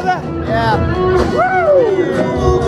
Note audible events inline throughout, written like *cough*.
brother? Yeah. *laughs* Woo! Woo!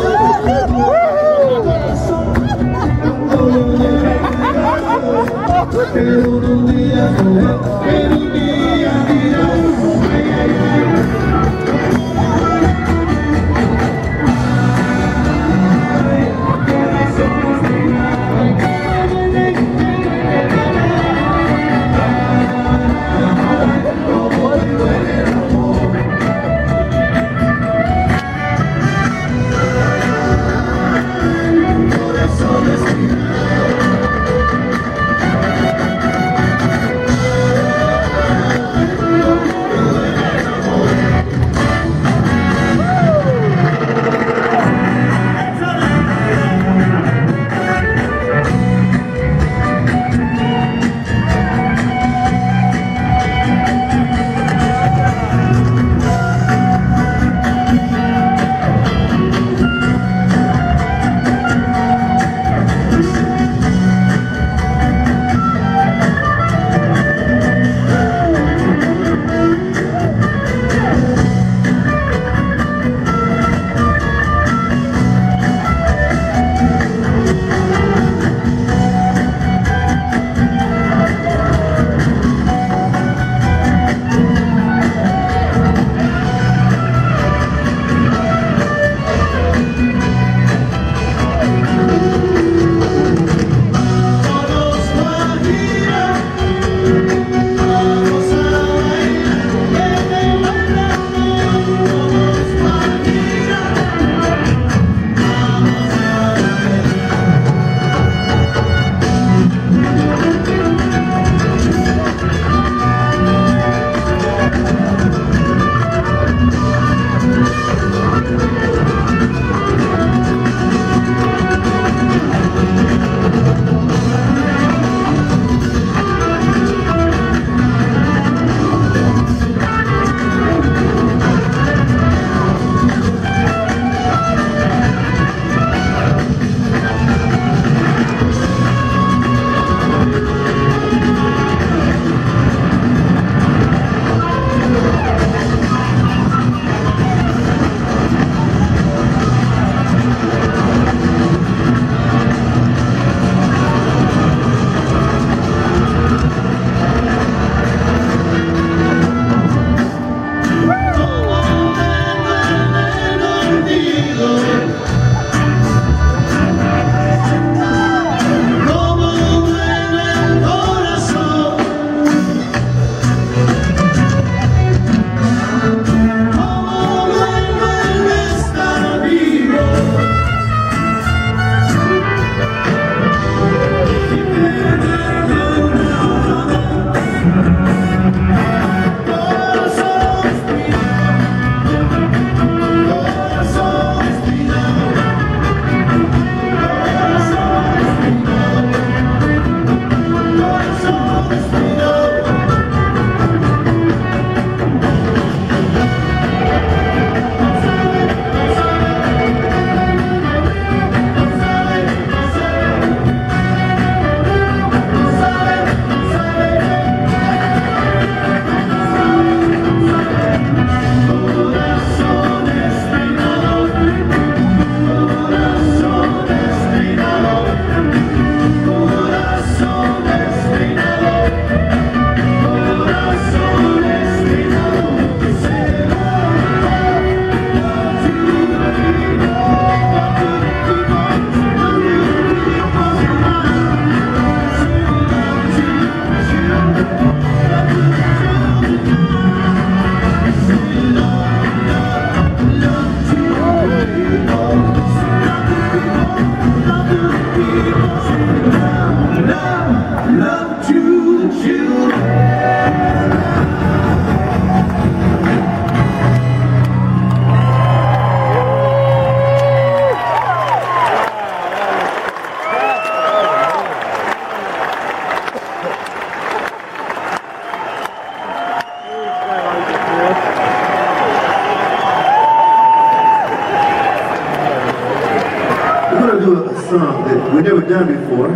song that we've never done before.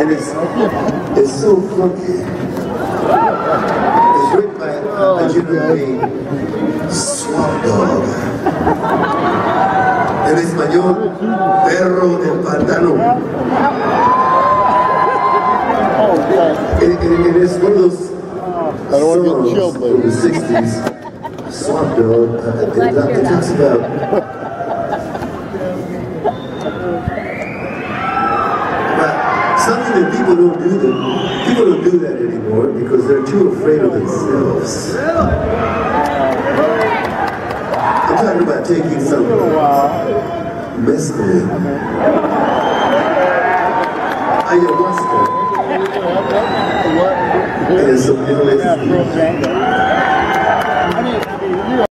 And it's, it's so funky. It's written by a gentleman named Swamp Dogg. En español, Perro del Pantano. And it is one of those I don't songs chilled, from the 60s. Swamp Dogg. Uh, it, it, it talks about people don't do that people don't do that anymore because they're too afraid of themselves. I'm talking about taking some mescaline, ayahuasca, and some.